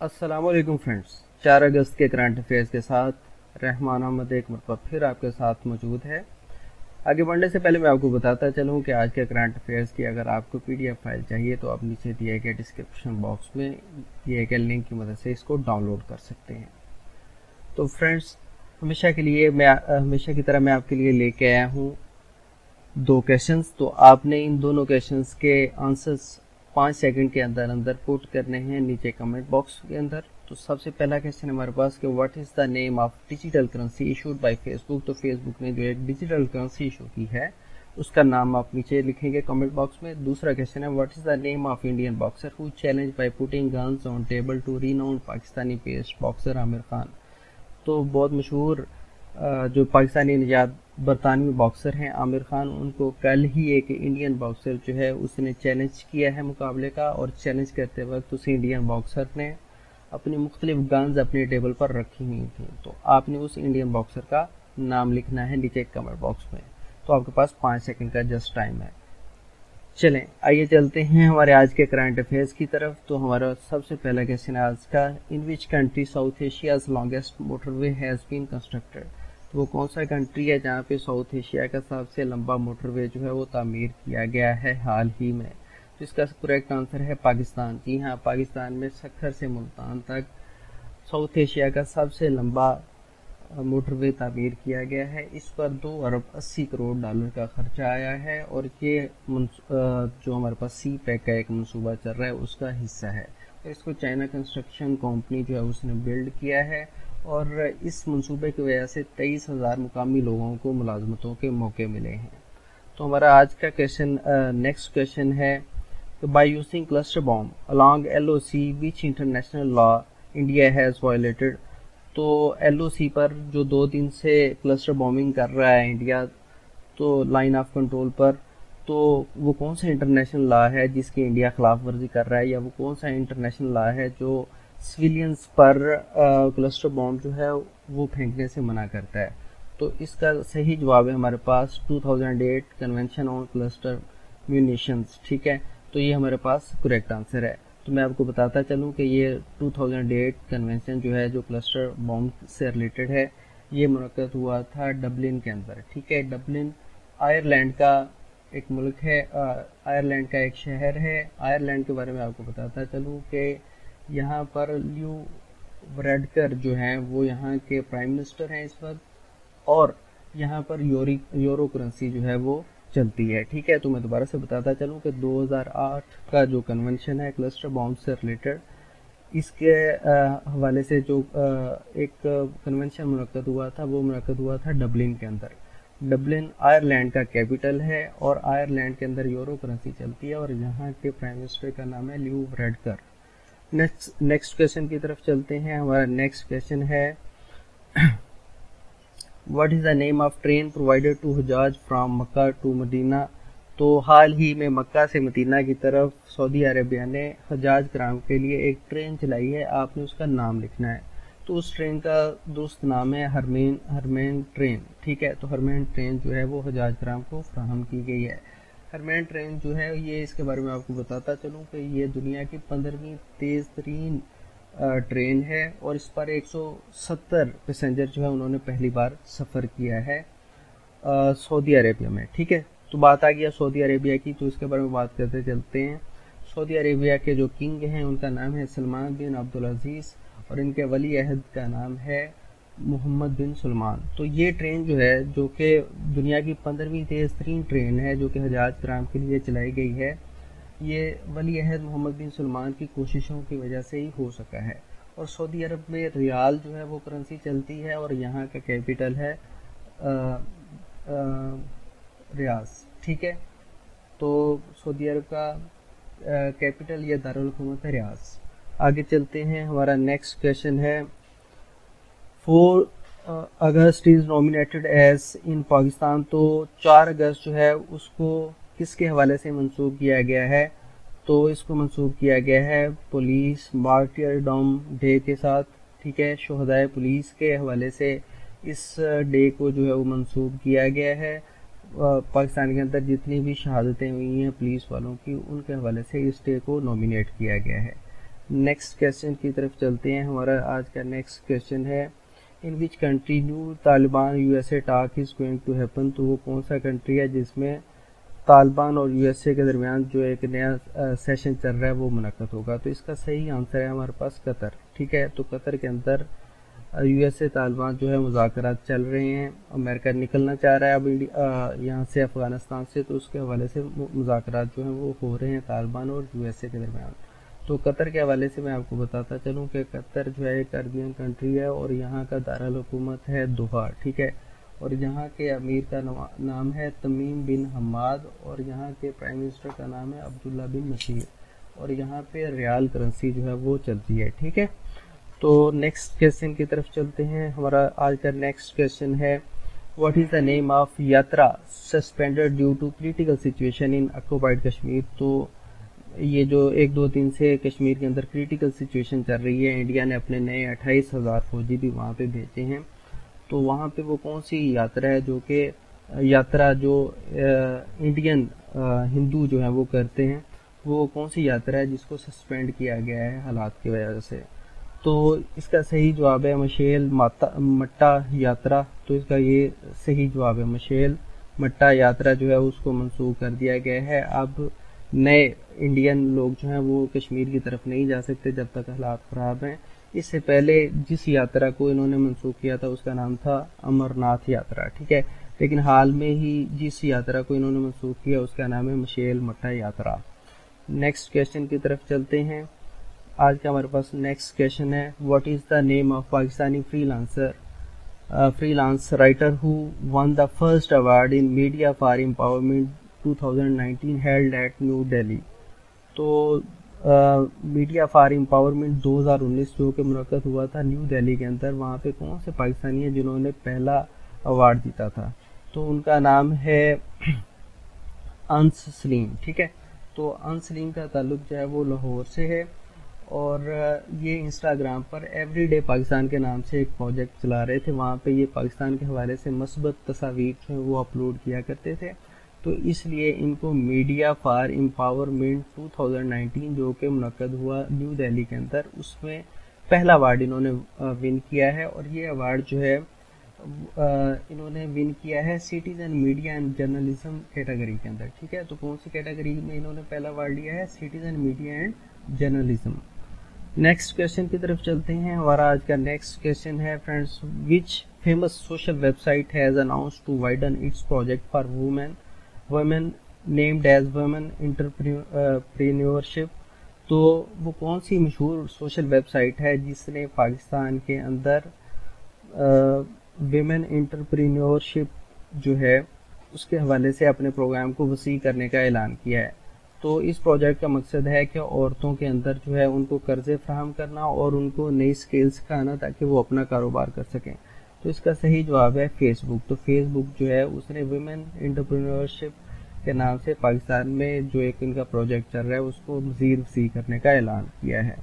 السلام علیکم فرینڈز، چار اگست کے کرنٹ افیئرس کے ساتھ رحمان احمد ایک مرتبہ پھر آپ کے ساتھ موجود ہے آگے بڑھنے سے پہلے میں آپ کو بتاتا چلوں کہ آج کے کرنٹ افیئرس کی اگر آپ کو پی ڈی ایف فائل چاہیے تو آپ نیچے دیے گئے ڈسکرپشن باکس میں دیے گئے لنک کی مدد سے اس کو ڈاؤن لوڈ کر سکتے ہیں۔ تو فرینڈز، ہمیشہ کے لیے میں، ہمیشہ کی طرح میں آپ کے لیے لے کے آیا ہوں دو کویشچنس تو آپ نے ان دونوں کویشچنس کے آنسرس پانچ سیکنڈ کے اندر اندر پوٹ کرنے ہیں، نیچے کمنٹ باکس کے اندر۔ تو سب سے پہلا کوشچن ہمارے پاس کہ what is the name of digital currency issued by Facebook تو فیس بک نے جو ایک ڈیجیٹل کرنسی ایشو کی ہے، اس کا نام آپ نیچے لکھیں گے کمنٹ باکس میں۔ دوسرا کوشچن ہے what is the name of Indian boxer who challenge by putting guns on table to renowned Pakistani based boxer Amir Khan تو بہت مشہور جو پاکستانی نجات برطانوی باکسر ہیں۔ عامر خان ان کو کل ہی ایک انڈین باکسر جو ہے، اس نے چیلنج کیا ہے مقابلے کا اور چیلنج کرتے وقت اس انڈین باکسر نے اپنی مختلف گنز اپنے ٹیبل پر رکھی ہوئی تھیں۔ تو آپ نے اس انڈین باکسر کا نام لکھنا ہے نیچے کمنٹ باکس میں۔ تو آپ کے پاس پانچ سیکنڈ کا جسٹ ٹائم ہے۔ چلیں، آئیے چلتے ہیں ہمارے آج کے کرنٹ افیئرس کی طرف۔ تو ہمارا سب سے پہلا کوشچن آج کا in which country South Asia's longest motorway has been constructed وہ کون سا کنٹری ہے جہاں پہ ساؤتھ ایشیا کا سب سے لمبا موٹر وے جو ہے وہ تعمیر کیا گیا ہے حال ہی میں؟ تو اس کا کریکٹ آنسر ہے پاکستان۔ جی ہاں پاکستان میں سکھر سے ملتان تک ساؤتھ ایشیا کا سب سے لمبا موٹر وے تعمیر کیا گیا ہے۔ اس پر دو ارب اسی کروڑ ڈالر کا خرچہ آیا ہے اور یہ جو ہمارے پاس سی پیک کا ایک منصوبہ چل رہا ہے، اس کا حصہ ہے۔ اس کو چائنا کنسٹرکشن کمپنی جو ہے اس نے بلڈ کیا ہے۔ اور اس منصوبے کی وجہ سے تیئیس ہزار مقامی لوگوں کو ملازمتوں کے موقع ملے ہیں۔ تو ہمارا آج کا کوشچن نیکسٹ کوشچن ہے کہ by using cluster bomb along L O C which international law India has violated تو ایل او سی پر جو دو دن سے کلسٹر بامنگ کر رہا ہے انڈیا تو لائن آف کنٹرول پر، تو وہ کون سا انٹرنیشنل لا ہے جس کی انڈیا خلاف ورزی کر رہا ہے یا وہ کون سا انٹرنیشنل لا ہے جو سویلینس پر کلسٹر بام جو ہے، وہ پھینکنے سے منع کرتا ہے۔ تو اس کا صحیح جواب ہے ہمارے پاس 2008 کنونشن آن کلسٹر میونیشنز، ٹھیک ہے؟ تو یہ ہمارے پاس کریکٹ آنسر ہے۔ تو میں آپ کو بتاتا چلوں کہ یہ 2008 کنونشن جو ہے، جو کلسٹر بام سے ریلیٹڈ ہے، یہ منعقد ہوا تھا ڈبلن کے اندر، ٹھیک ہے؟ ڈبلن آئرلینڈ کا ایک ملک ہے آئرلینڈ کا ایک شہر ہے۔ آئرلینڈ کے بارے میں آپ کو بتاتا چلوں کہ یہاں پر لیو وریڈکر جو ہیں، وہ یہاں کے پرائم منسٹر ہیں اس وقت، اور یہاں پر یورو کرنسی جو ہے وہ چلتی ہے۔ ٹھیک ہے، تو میں دوبارہ سے بتاتا چلوں کہ دو ہزار آٹھ کا جو کنونشن ہے کلسٹر بام سے ریلیٹڈ، اس کے حوالے سے جو ایک کنونشن منعقد ہوا تھا، وہ منعقد ہوا تھا ڈبلن کے اندر۔ ڈبلن آئرلینڈ کا کیپٹل ہے، اور آئرلینڈ کے اندر یورو کرنسی چلتی ہے، اور یہاں کے پرائم منسٹر کا نام ہے لیو وریڈکر نیکسٹ کوشچن کی طرف چلتے ہیں۔ ہمارا نیکسٹ کوشچن ہے۔ What is the name of train provided to Hajjaj from Mecca to Medina تو حال ہی میں مکہ سے مدینہ کی طرف سعودی عربیہ نے حجاج کرام کے لیے ایک ٹرین چلائی ہے۔ آپ نے اس کا نام لکھنا ہے۔ تو اس ٹرین کا دوست نام ہے ہرمین ہرمین ٹرین ٹھیک ہے؟ تو ہرمین ٹرین جو ہے وہ حجاج کرام کو فراہم کی گئی ہے۔ ہرمین ٹرین جو ہے یہ اس کے بارے میں آپ کو بتاتا چلوں کہ یہ دنیا کی پندرہویں تیز ترین ٹرین ہے اور اس پر ایک سو ستر پیسنجر جو ہے انہوں نے پہلی بار سفر کیا ہے سعودی عربیہ میں، ٹھیک ہے؟ تو بات آ گیا سعودی عربیہ کی، تو اس کے بارے میں بات کرتے چلتے ہیں۔ سعودی عربیہ کے جو کنگ ہیں، ان کا نام ہے سلمان بن عبدالعزیز اور ان کے ولی عہد کا نام ہے محمد بن سلمان۔ تو یہ ٹرین جو ہے، جو کہ دنیا کی پندرہویں تیز ترین ٹرین ہے، جو کہ حجاج کرام کے لیے چلائی گئی ہے، یہ ولی عہد محمد بن سلمان کی کوششوں کی وجہ سے ہی ہو سکا ہے۔ اور سعودی عرب میں ریال جو ہے، وہ کرنسی چلتی ہے اور یہاں کا کیپٹل ہے ریاض۔ ٹھیک ہے؟ تو سعودی عرب کا کیپٹل یا دارالحکومت ہے ریاض۔ آگے چلتے ہیں، ہمارا نیکسٹ کوشچن ہے۔ Four August is nominated as in Pakistan, تو چار اگست جو ہے، اس کو کس کے حوالے سے منسوخ کیا گیا ہے؟ تو اس کو منسوخ کیا گیا ہے پولیس مارٹیر ڈوم ڈے کے ساتھ، ٹھیک ہے؟ شہدائے پولیس کے حوالے سے اس ڈے کو جو ہے، وہ منسوخ کیا گیا ہے۔ پاکستان کے اندر جتنی بھی شہادتیں ہوئی ہیں پولیس والوں کی، ان کے حوالے سے اس ڈے کو نومینیٹ کیا گیا ہے۔ نیکسٹ کوشچن کی طرف چلتے ہیں۔ ہمارا آج کا نیکسٹ کوشچن ہے۔ In which country new Taliban U S A talk is going to happen تو وہ کون سا کنٹری ہے جس میں طالبان اور یو ایس اے کے درمیان جو ایک نیا سیشن چل رہا ہے وہ منعقد ہوگا؟ تو اس کا صحیح آنسر ہے ہمارے پاس قطر، ٹھیک ہے؟ تو قطر کے اندر یو ایس اے طالبان جو ہے مذاکرات چل رہے ہیں، امریکہ نکلنا چاہ رہا ہے اب یہاں سے افغانستان سے، تو اس کے حوالے سے مذاکرات جو ہیں وہ ہو رہے ہیں طالبان اور یو ایس اے کے درمیان۔ تو قطر کے حوالے سے میں آپ کو بتاتا چلوں کہ قطر جو ہے ایک عربین کنٹری ہے اور یہاں کا دارالحکومت ہے دوحا ٹھیک ہے؟ اور یہاں کے امیر کا نام ہے تمیم بن حماد اور یہاں کے پرائم منسٹر کا نام ہے عبداللہ بن مسیح اور یہاں پہ ریال کرنسی جو ہے وہ چلتی ہے، ٹھیک ہے؟ تو نیکسٹ کوشچن کی طرف چلتے ہیں۔ ہمارا آج کا نیکسٹ کوشچن ہے what is the name of yatra suspended due to political situation in occupied Kashmir تو یہ جو ایک دو دن سے کشمیر کے اندر کریٹیکل سچویشن چل رہی ہے انڈیا نے اپنے نئے اٹھائیس ہزار فوجی بھی وہاں پہ بھیجے ہیں۔ تو وہاں پہ وہ کون سی یاترا ہے جو کہ، یاترا جو انڈین ہندو جو ہیں وہ کرتے ہیں، وہ کون سی یاترا ہے جس کو سسپینڈ کیا گیا ہے حالات کی وجہ سے؟ تو اس کا صحیح جواب ہے مشیل مٹا یاترا۔ تو اس کا یہ صحیح جواب ہے مشیل مٹا یاترا جو ہے اس کو منسوخ کر دیا گیا ہے۔ اب نئے انڈین لوگ جو ہیں وہ کشمیر کی طرف نہیں جا سکتے جب تک حالات خراب ہیں۔ اس سے پہلے جس یاترا کو انہوں نے منسوخ کیا تھا، اس کا نام تھا امر ناتھ یاترا، ٹھیک ہے؟ لیکن حال میں ہی جس یاترا کو انہوں نے منسوخ کیا، اس کا نام ہے مشیل مٹا یاترا۔ نیکسٹ کوشچن کی طرف چلتے ہیں۔ آج کا ہمارے پاس نیکسٹ کوشچن ہے۔ What is the name of Pakistani free lancer free lance writer who won the first award in media for empowerment 2019 held at New Delhi تو میڈیا فار امپاورمنٹ دو ہزار انیس جو کہ منعقد ہوا تھا نیو دہلی کے اندر، وہاں پہ کون سے پاکستانی ہیں جنہوں نے پہلا اوارڈ جیتا تھا؟ تو ان کا نام ہے انس سلیم، ٹھیک ہے؟ تو انس سلیم کا تعلق جو ہے وہ لاہور سے ہے اور یہ انسٹاگرام پر ایوری ڈے پاکستان کے نام سے ایک پروجیکٹ چلا رہے تھے۔ وہاں پہ یہ پاکستان کے حوالے سے مثبت تصاویر جو ہیں وہ اپلوڈ کیا کرتے تھے۔ تو اس لیے ان کو میڈیا فار امپاورمنٹ 2019 جو کہ منعقد ہوا نیو دہلی کے اندر، اس میں پہلا ایوارڈ انہوں نے ون کیا ہے اور یہ ایوارڈ جو ہے انہوں نے ون کیا ہے citizen media and journalism category کے اندر، ٹھیک ہے؟ تو کون سی کیٹیگری میں انہوں نے پہلا ایوارڈ لیا ہے؟ Citizen media and journalism next question کی طرف چلتے ہیں ہمارا آج کا نیکسٹ کوشچن ہے friends which famous social website has announce to widen its project for women women named as women entrepreneurship تو وہ کون سی مشہور سوشل ویب سائٹ ہے جس نے پاکستان کے اندر ویمن انٹرپرینورشپ جو ہے، اس کے حوالے سے اپنے پروگرام کو وسیع کرنے کا اعلان کیا ہے؟ تو اس پروجیکٹ کا مقصد ہے کہ عورتوں کے اندر جو ہے، ان کو قرضے فراہم کرنا اور ان کو نئی سکیل سکھانا تاکہ وہ اپنا کاروبار کر سکیں۔ تو اس کا صحیح جواب ہے فیس بک تو فیس بک جو ہے، اس نے ویمن انٹرپرینورشپ کے نام سے پاکستان میں جو ایک ان کا پروجیکٹ چل رہا ہے، اس کو مزید وسیع کرنے کا اعلان کیا ہے۔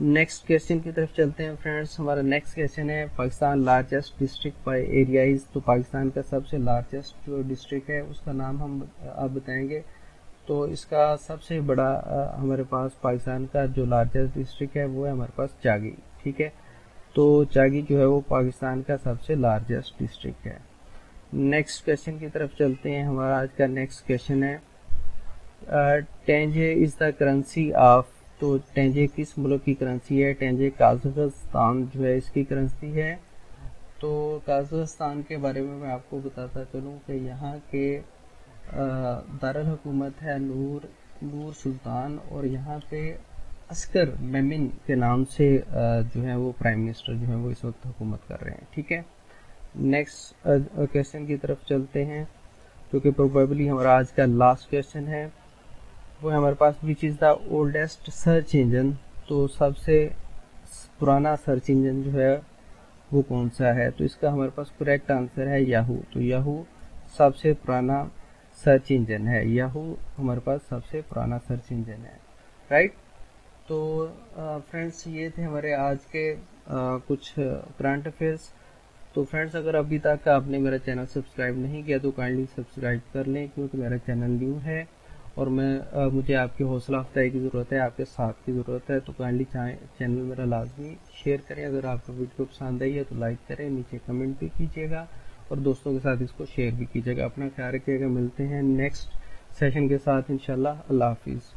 نیکسٹ کوشچن کی طرف چلتے ہیں فرینڈس ہمارا نیکسٹ کوشچن ہے، Pakistan largest district by areas تو پاکستان کا سب سے لارجسٹ جو ڈسٹرکٹ ہے، اس کا نام ہم آپ بتائیں گے۔ تو اس کا سب سے بڑا ہمارے پاس پاکستان کا جو لارجسٹ ڈسٹرکٹ ہے، وہ ہے ہمارے پاس چاگی ٹھیک ہے؟ تو چاگی جو ہے وہ پاکستان کا سب سے لارجسٹ ڈسٹرکٹ ہے۔ نیکسٹ کوشچن کی طرف چلتے ہیں۔ ہمارا آج کا نیکسٹ کوشچن ہے۔ ٹینجے از دا کرنسی آف تو ٹینجے کس ملک کی کرنسی ہے؟ ٹینجے کازخستان جو ہے اس کی کرنسی ہے۔ تو کازخستان کے بارے میں میں آپ کو بتاتا چلوں کہ یہاں کے دارالحکومت ہے نور نور سلطان اور یہاں پہ اسکر میمن کے نام سے جو ہے وہ پرائم منسٹر جو ہے وہ اس وقت حکومت کر رہے ہیں، ٹھیک ہے؟ نیکسٹ کوشچن کی طرف چلتے ہیں جو کہ پروبیبلی ہمارا آج کا لاسٹ کوشچن ہے۔ وہ ہمارے پاس which is the oldest search engine تو سب سے پرانا سرچ انجن جو ہے وہ کون سا ہے؟ تو اس کا ہمارے پاس کریکٹ آنسر ہے یاہو تو یاہو سب سے پرانا سرچ انجن ہے۔ یاہو ہمارے پاس سب سے پرانا سرچ انجن ہے رائٹ right? تو فرینڈس یہ تھے ہمارے آج کے کچھ کرنٹ افیئرس تو فرینڈس اگر ابھی تک آپ نے میرا چینل سبسکرائب نہیں کیا تو کائنڈلی سبسکرائب کر لیں کیونکہ میرا چینل نیو ہے اور میں مجھے آپ کی حوصلہ افزائی کی ضرورت ہے، آپ کے ساتھ کی ضرورت ہے، تو کائنڈلی چینل میرا لازمی شیئر کریں۔ اگر آپ کو ویڈیو پسند آئی ہے تو لائک کریں، نیچے کمنٹ بھی کیجیے گا اور دوستوں کے ساتھ اس کو شیئر بھی کیجیے گا۔ اپنا خیال رکھیے گا، ملتے ہیں نیکسٹ سیشن کے ساتھ انشاءاللہ۔ اللہ حافظ۔